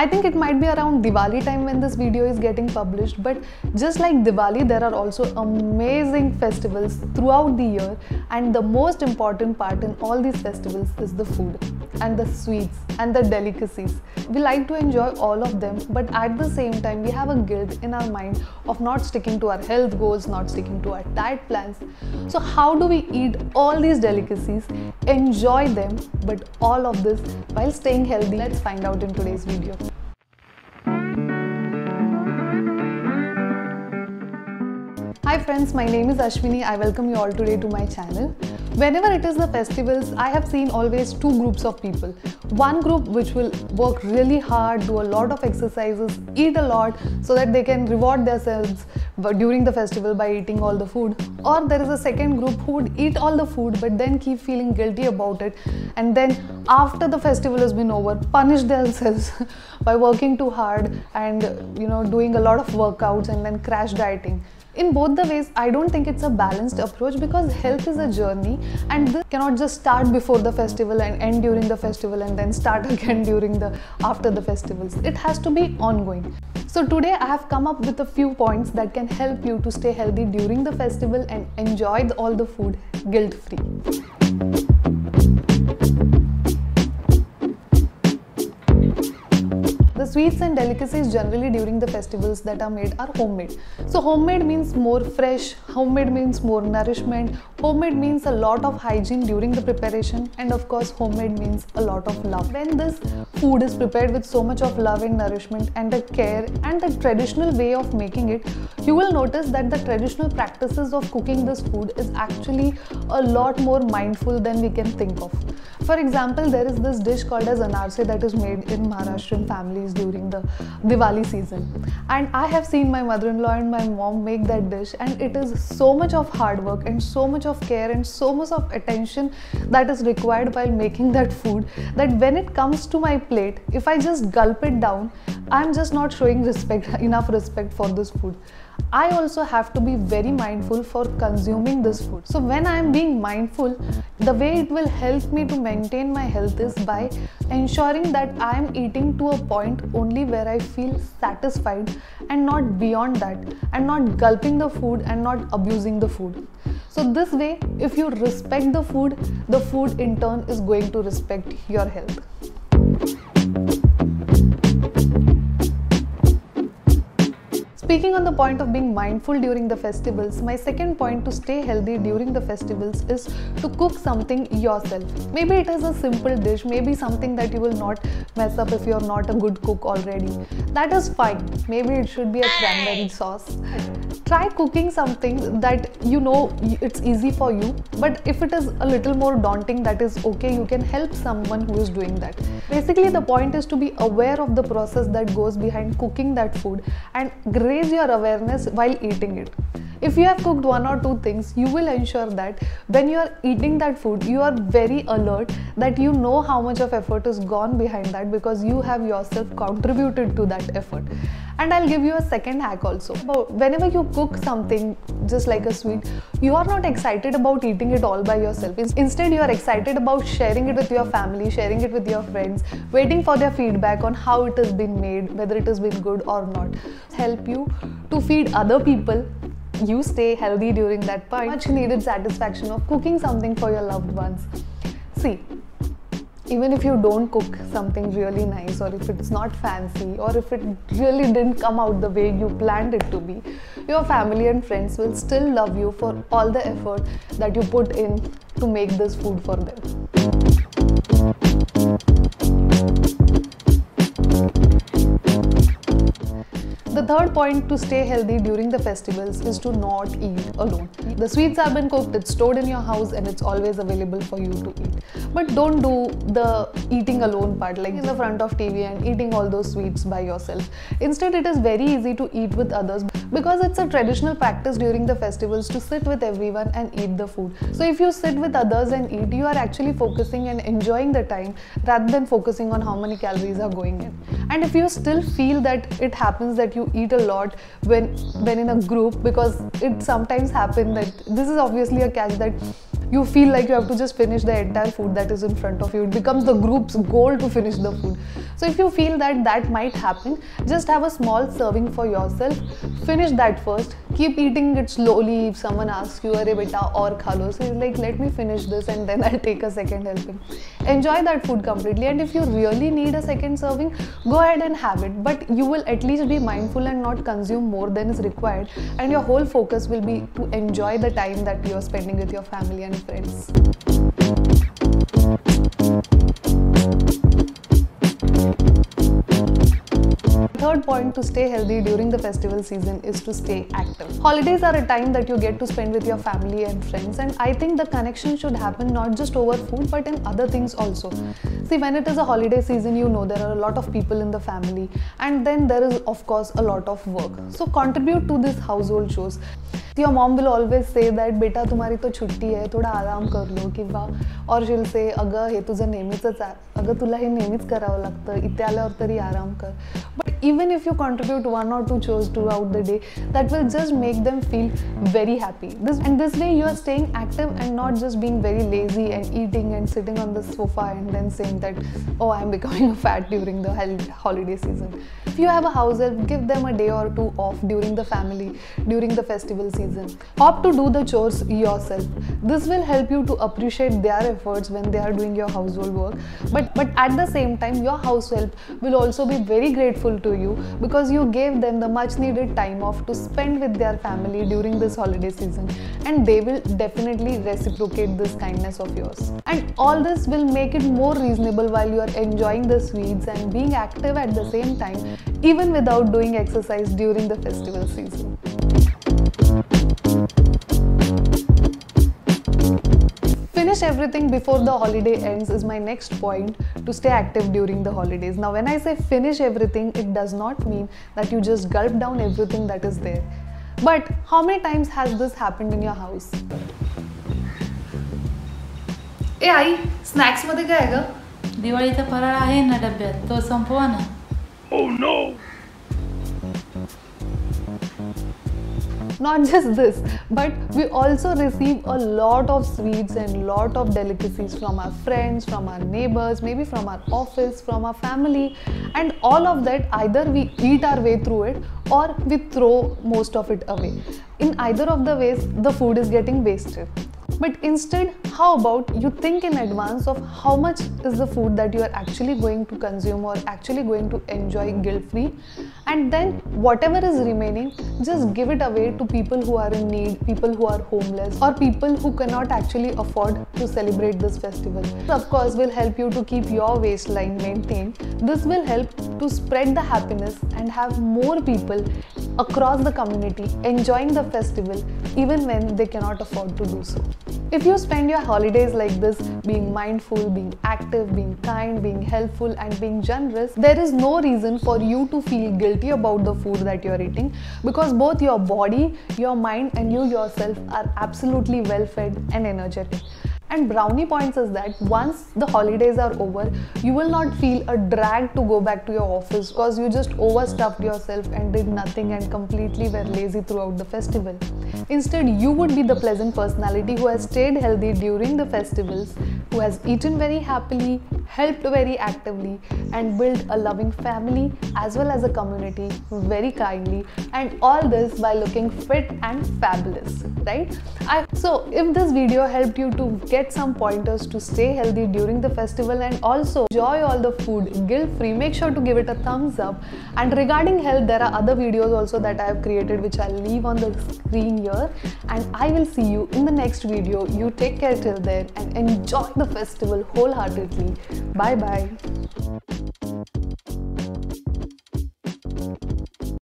I think it might be around Diwali time when this video is getting published, but just like Diwali, there are also amazing festivals throughout the year, and the most important part in all these festivals is the food and the sweets and the delicacies. We like to enjoy all of them, but at the same time, we have a guilt in our mind of not sticking to our health goals, not sticking to our diet plans. So, how do we eat all these delicacies, enjoy them, but all of this while staying healthy? Let's find out in today's video. Hi friends, my name is Ashwini. I welcome you all today to my channel. Whenever it is the festivals, I have seen always two groups of people. One group which will work really hard, do a lot of exercises, eat a lot so that they can reward themselves during the festival by eating all the food. Or there is a second group who would eat all the food but then keep feeling guilty about it and then after the festival has been over, punish themselves by working too hard and you know doing a lot of workouts and then crash dieting in both the ways i don't think it's a balanced approach because health is a journey and this cannot just start before the festival and end during the festival and then start again during the after the festivals. It has to be ongoing. So today i have come up with a few points that can help you to stay healthy during the festival and enjoy all the food guilt free sweets and delicacies generally during the festivals that are made are homemade. So homemade means more fresh, homemade means more nourishment, homemade means a lot of hygiene during the preparation and of course homemade means a lot of love. When this food is prepared with so much of love and nourishment and the care and the traditional way of making it, you will notice that the traditional practices of cooking this food is actually a lot more mindful than we can think of. For example, there is this dish called as anarse that is made in Maharashtrian families during the Diwali season. And I have seen my mother in law and my mom make that dish, and it is so much of hard work and so much of care and so much of attention that is required while making that food that when it comes to my plate, if I just gulp it down, I'm just not showing respect enough respect for this food. I also have to be very mindful for consuming this food. So, when I am being mindful, the way it will help me to maintain my health is by ensuring that I am eating to a point only where I feel satisfied and not beyond that, and not gulping the food and not abusing the food. So, this way, if you respect the food, the food in turn is going to respect your health. Speaking on the point of being mindful during the festivals, my second point to stay healthy during the festivals is to cook something yourself. Maybe it is a simple dish, maybe something that you will not mess up if you're not a good cook already. That is fine. Maybe it should be a cranberry sauce. Try cooking something that you know it's easy for you, but if it is a little more daunting, that is okay. You can help someone who is doing that. Basically, the point is to be aware of the process that goes behind cooking that food and raise your awareness while eating it. If you have cooked one or two things, you will ensure that when you are eating that food, you are very alert that you know how much of effort is gone behind that because you have yourself contributed to that effort. And I'll give you a second hack also. But whenever you cook something just like a sweet, you are not excited about eating it all by yourself. Instead, you are excited about sharing it with your family, sharing it with your friends, waiting for their feedback on how it has been made, whether it has been good or not. Help you to feed other people you stay healthy during that point. Much needed satisfaction of cooking something for your loved ones. See, even if you don't cook something really nice or if it's not fancy or if it really didn't come out the way you planned it to be your family and friends will still love you for all the effort that you put in to make this food for them third point to stay healthy during the festivals is to not eat alone. The sweets have been cooked, it's stored in your house, and it's always available for you to eat. But don't do the eating alone part, like in the front of TV and eating all those sweets by yourself. Instead, it is very easy to eat with others because it's a traditional practice during the festivals to sit with everyone and eat the food. So, if you sit with others and eat, you are actually focusing and enjoying the time rather than focusing on how many calories are going in. And if you still feel that it happens that you eat a lot when when in a group because it sometimes happens that this is obviously a catch that you feel like you have to just finish the entire food that is in front of you. It becomes the group's goal to finish the food. So if you feel that that might happen just have a small serving for yourself. Finish that first keep eating it slowly. If someone asks you are beta or khalo so like let me finish this and then i'll take a second helping. Enjoy that food completely. And if you really need a second serving go ahead and have it. But you will at least be mindful and not consume more than is required. And your whole focus will be to enjoy the time that you are spending with your family and friends third point to stay healthy during the festival season is to stay active. Holidays are a time that you get to spend with your family and friends, and I think the connection should happen not just over food but in other things also. See, when it is a holiday season, you know there are a lot of people in the family, and then there is, of course, a lot of work. So, contribute to this household chores. Your mom will always say that बेटा तुम्हारी तो छुट्टी आहे थोडा आराम कर लो किंवा और शिल से अगं हे तुझं नेहमीचंच आहे अगं तुला हे नेहमीच करावं लागतं इथे आल्यावर तरी आराम कर but even if you contribute one or to chose to out the day that will just make them feel very happy this and this way you are staying active and not just being very lazy and eating and sitting on the sofa and then saying that oh i'm becoming fat during the holiday season if you have a house help give them a day or two off during the family during the festival season season. Opt to do the chores yourself. This will help you to appreciate their efforts when they are doing your household work. But, but at the same time, your house help will also be very grateful to you because you gave them the much needed time off to spend with their family during this holiday season. And they will definitely reciprocate this kindness of yours. And all this will make it more reasonable while you are enjoying the sweets and being active at the same time, even without doing exercise during the festival season. Finish everything before the holiday ends is my next point to stay active during the holidays. Now, when I say finish everything, it does not mean that you just gulp down everything that is there. But how many times has this happened in your house? A I snacks मध्ये काय आहे ग दिवाळीचा फराळ आहे ना डब्यात तो संपवा ना Oh no! not just this but we also receive a lot of sweets and lot of delicacies from our friends from our neighbors maybe from our office from our family. And all of that either we eat our way through it or we throw most of it away. In either of the ways the food is getting wasted. But instead how about you think in advance of how much is the food that you are actually going to consume or actually going to enjoy guilt free and then whatever is remaining just give it away to people who are in need people who are homeless or people who cannot actually afford to celebrate this festival. Of course will help you to keep your waistline maintained. This will help to spread the happiness and have more people across the community enjoying the festival even when they cannot afford to do so. If you spend your holidays like this, being mindful, being active, being kind, being helpful, and being generous, there is no reason for you to feel guilty about the food that you're eating because both your body, your mind, and you yourself are absolutely well fed and energetic. And brownie points is that once the holidays are over, you will not feel a drag to go back to your office because you just overstuffed yourself and did nothing and completely were lazy throughout the festival. Instead, you would be the pleasant personality who has stayed healthy during the festivals, who has eaten very happily, helped very actively, and built a loving family as well as a community very kindly, and all this by looking fit and fabulous, right? I, so, if this video helped you to get some pointers to stay healthy during the festival and also enjoy all the food guilt free make sure to give it a thumbs up. And regarding health there are other videos also that i have created which i'll leave on the screen here. And i will see you in the next video. You take care till then and enjoy the festival wholeheartedly. Bye bye